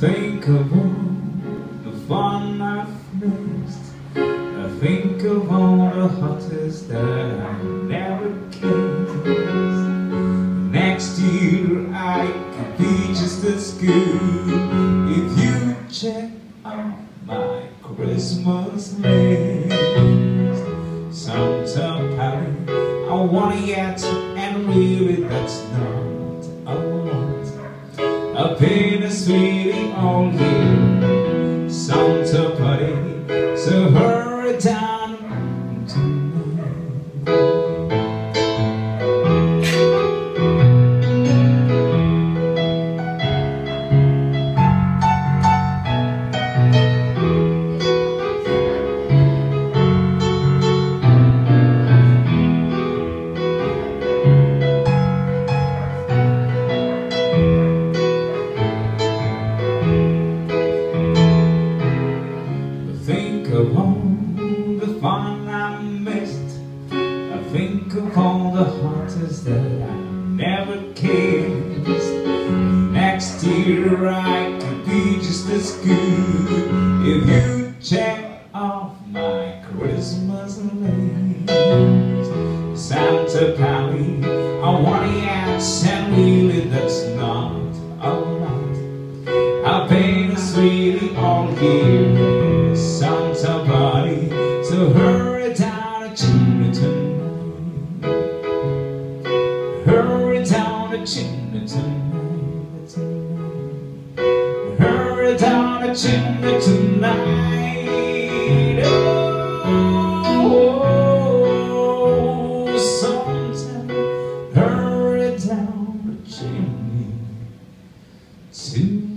think of all the fun I've missed. I think of all the hotters that I never kissed Next year I could be just as good. If you check out my Christmas list Sometimes I wanna get and really that's not a sweetie all year. Santa party, so hurry the hearts that I never kissed. Next year I could be just as good if you check off my Christmas list. Santa Pally, I want a yacht, and really that's not a lot. I paid a sweetie all year, Santa body, so hurry chimney tonight. Hurry down to chimney tonight. Oh, Santa, hurry down the chimney tonight.